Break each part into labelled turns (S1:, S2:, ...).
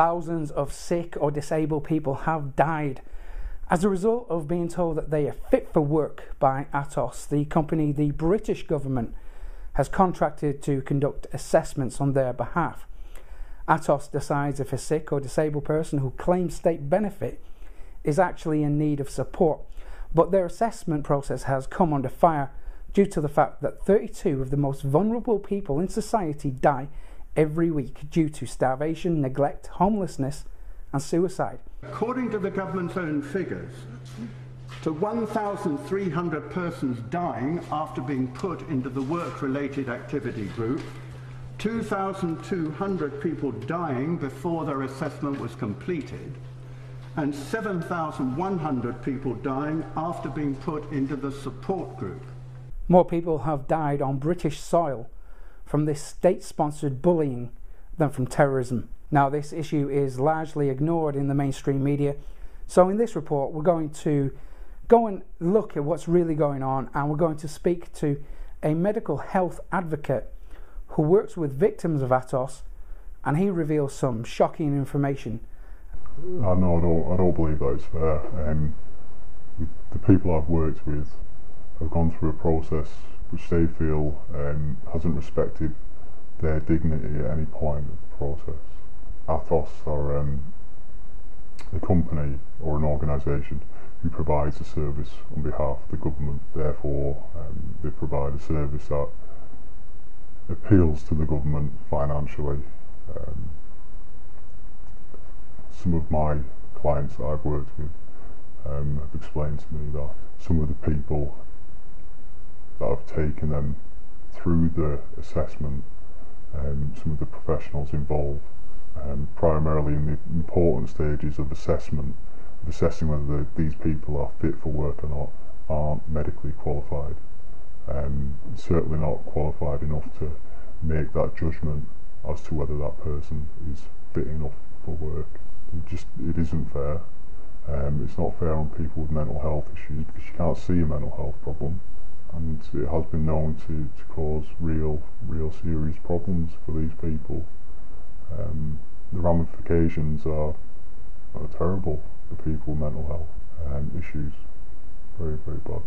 S1: Thousands of sick or disabled people have died as a result of being told that they are fit for work by Atos, the company the British government has contracted to conduct assessments on their behalf. Atos decides if a sick or disabled person who claims state benefit is actually in need of support, but their assessment process has come under fire due to the fact that 32 of the most vulnerable people in society die every week due to starvation, neglect, homelessness, and suicide.
S2: According to the government's own figures, to 1,300 persons dying after being put into the work-related activity group, 2,200 people dying before their assessment was completed, and 7,100 people dying after being put into the support group.
S1: More people have died on British soil from this state-sponsored bullying than from terrorism. Now, this issue is largely ignored in the mainstream media. So, in this report, we're going to go and look at what's really going on, and we're going to speak to a medical health advocate who works with victims of Atos, and he reveals some shocking information.
S3: I know I don't, I don't believe it's fair. Um, the people I've worked with have gone through a process which they feel um, hasn't respected their dignity at any point of the process. Atos are um, a company or an organisation who provides a service on behalf of the government. Therefore, um, they provide a service that appeals to the government financially. Um, some of my clients that I've worked with um, have explained to me that some of the people that have taken them through the assessment, um, some of the professionals involved um, primarily in the important stages of assessment, of assessing whether the, these people are fit for work or not, aren't medically qualified. Um, certainly not qualified enough to make that judgment as to whether that person is fit enough for work. It just it isn't fair. Um, it's not fair on people with mental health issues because you can't see a mental health problem, and it has been known to, to cause real, real serious problems for these people um, the ramifications are, are terrible for people with mental health um, issues. Very, very bad.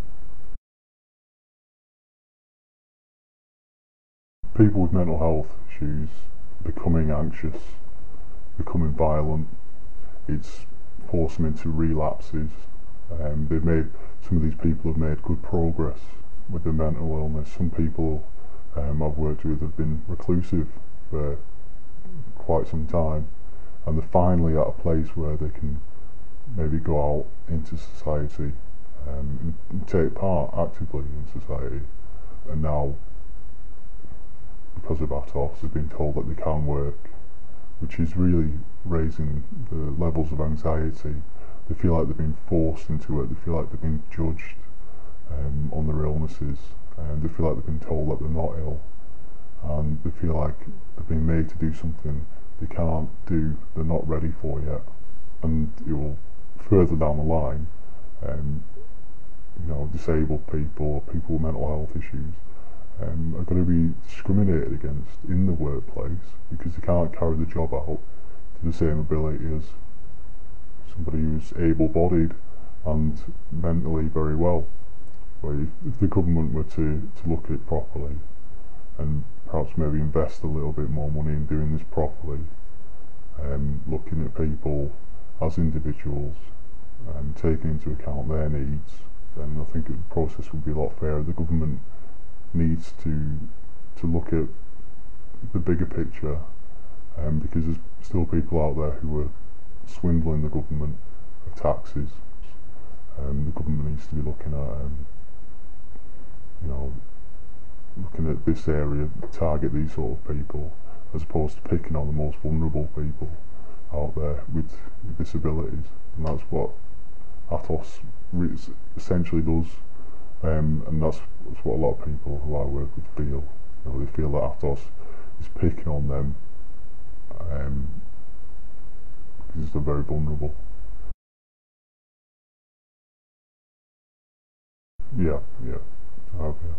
S3: People with mental health issues becoming anxious, becoming violent, it's forced them into relapses. Um, they've made some of these people have made good progress with their mental illness. Some people um, I've worked with have been reclusive for quite some time and they're finally at a place where they can maybe go out into society um, and take part actively in society. And now because of Atos they've been told that they can't work which is really raising the levels of anxiety. They feel like they've been forced into it. They feel like they've been judged um, on their illnesses and they feel like they've been told that they're not ill and they feel like they've been made to do something they can't do, they're not ready for yet. And it will further down the line, um, you know, disabled people or people with mental health issues um, are going to be discriminated against in the workplace because they can't carry the job out to the same ability as somebody who's able-bodied and mentally very well. But if, the government were to, to look at it properly and perhaps maybe invest a little bit more money in doing this properly, um, looking at people as individuals and taking into account their needs, then I think the process would be a lot fairer. The government needs to to look at the bigger picture um, because there's still people out there who are swindling the government of taxes. Um, the government needs to be looking at um, you know looking at this area, target these sort of people, as opposed to picking on the most vulnerable people out there with disabilities. And that's what Atos essentially does. Um, and that's, that's, what a lot of people who I work with feel. You know, they feel that Atos is picking on them um, because they're very vulnerable. Yeah, yeah, okay.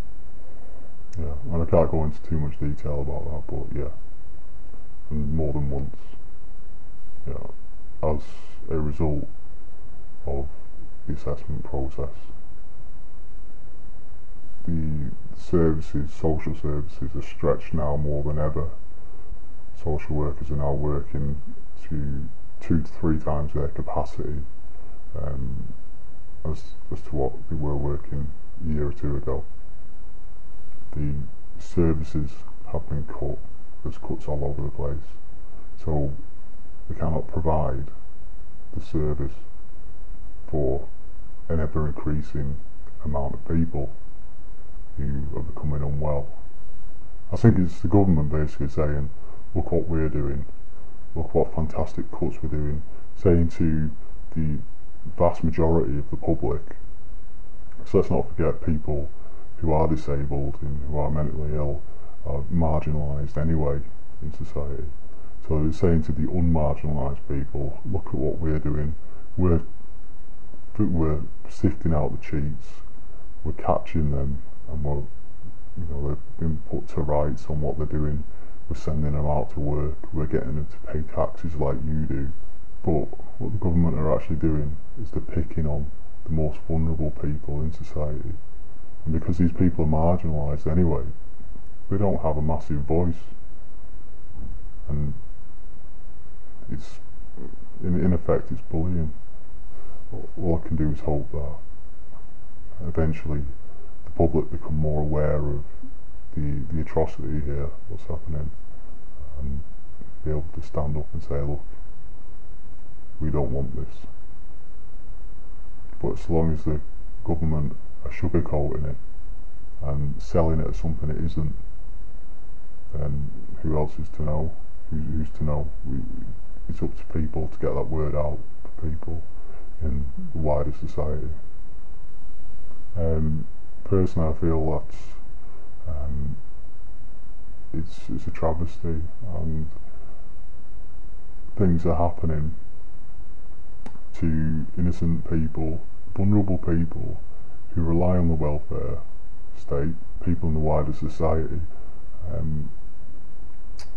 S3: Yeah, and I can't go into too much detail about that, but yeah, and more than once. know, as a result of the assessment process. The services, social services, are stretched now more than ever. Social workers are now working to two to three times their capacity um, as, as to what they were working a year or two ago. The services have been cut, there's cuts all over the place. So they cannot provide the service for an ever increasing amount of people who are becoming unwell. I think it's the government basically saying, look what we're doing, look what fantastic cuts we're doing, saying to the vast majority of the public, so let's not forget people who are disabled and who are mentally ill are marginalised anyway in society. So they're saying to the unmarginalised people, look at what we're doing. We're we're sifting out the cheats, we're catching them, and we're you know they've been put to rights on what they're doing. We're sending them out to work. We're getting them to pay taxes like you do. But what the government are actually doing is they're picking on the most vulnerable people in society. And because these people are marginalised anyway, they don't have a massive voice. And it's, in, in effect, it's bullying. All I can do is hope that eventually the public become more aware of the, the atrocity here, what's happening, and be able to stand up and say, look, we don't want this. But as long as the government are sugarcoating it and selling it as something it isn't, then who else is to know? Who's, who's to know? We, it's up to people to get that word out to people in the wider society. Um, personally, I feel that um, it's, it's a travesty and things are happening to innocent people, vulnerable people who rely on the welfare state, people in the wider society, um,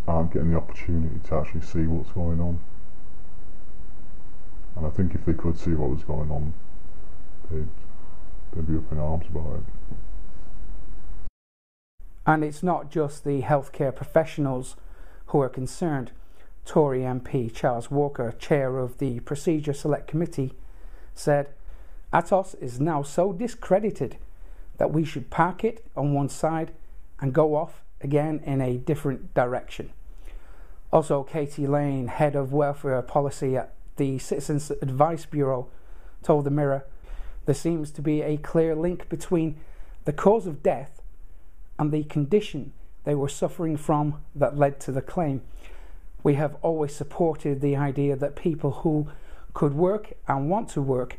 S3: aren't getting the opportunity to actually see what's going on. And I think if they could see what was going on, they'd, they'd be up in arms about it.
S1: And it's not just the healthcare professionals who are concerned. Tory MP Charles Walker, chair of the Procedure Select Committee, said Atos is now so discredited that we should park it on one side and go off again in a different direction. Also, Katie Lane, head of welfare policy at the Citizens Advice Bureau, told the Mirror there seems to be a clear link between the cause of death and the condition they were suffering from that led to the claim. We have always supported the idea that people who could work and want to work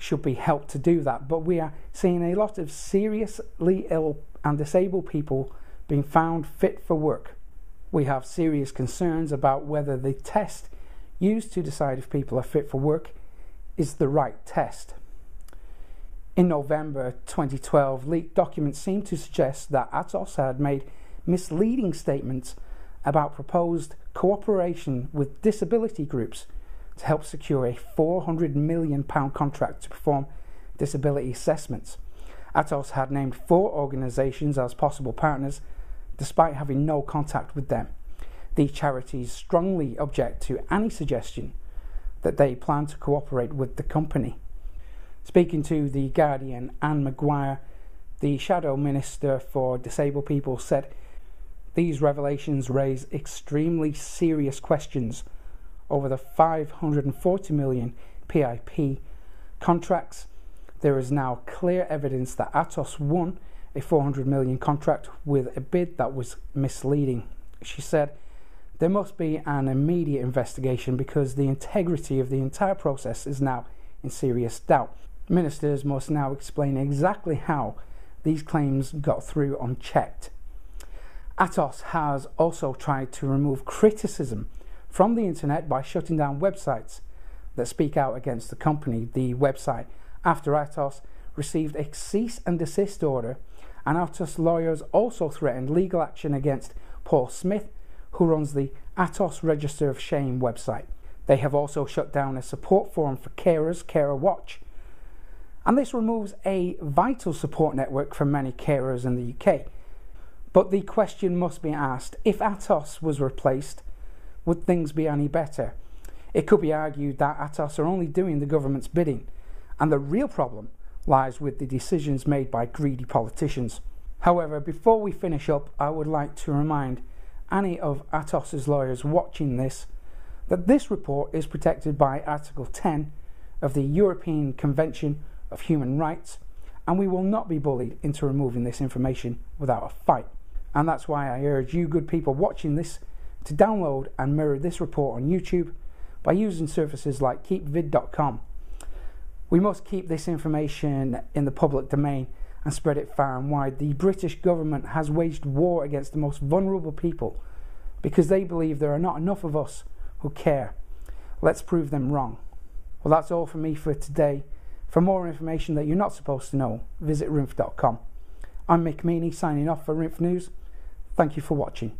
S1: should be helped to do that, but we are seeing a lot of seriously ill and disabled people being found fit for work. We have serious concerns about whether the test used to decide if people are fit for work is the right test. In November 2012, leaked documents seemed to suggest that Atos had made misleading statements about proposed cooperation with disability groups to help secure a £400 million contract to perform disability assessments. Atos had named four organisations as possible partners, despite having no contact with them. The charities strongly object to any suggestion that they plan to cooperate with the company. Speaking to The Guardian, Anne McGuire, the Shadow Minister for Disabled People, said these revelations raise extremely serious questions over the 540 million PIP contracts. There is now clear evidence that Atos won a 400 million contract with a bid that was misleading. She said, There must be an immediate investigation because the integrity of the entire process is now in serious doubt. Ministers must now explain exactly how these claims got through unchecked. Atos has also tried to remove criticism from the internet by shutting down websites that speak out against the company. The website after Atos received a cease and desist order, and Atos lawyers also threatened legal action against Paul Smith, who runs the Atos Register of Shame website. They have also shut down a support forum for carers, Carer Watch. And this removes a vital support network for many carers in the UK. But the question must be asked if Atos was replaced, would things be any better? It could be argued that Atos are only doing the government's bidding, and the real problem lies with the decisions made by greedy politicians. However, before we finish up, I would like to remind any of Atos's lawyers watching this that this report is protected by Article 10 of the European Convention of Human Rights, and we will not be bullied into removing this information without a fight. And that's why I urge you, good people watching this, to download and mirror this report on YouTube by using services like keepvid.com. We must keep this information in the public domain and spread it far and wide. The British government has waged war against the most vulnerable people because they believe there are not enough of us who care. Let's prove them wrong. Well, that's all for me for today. For more information that you're not supposed to know, visit rinf.com. I'm Mick Meaney signing off for Rinf News. Thank you for watching.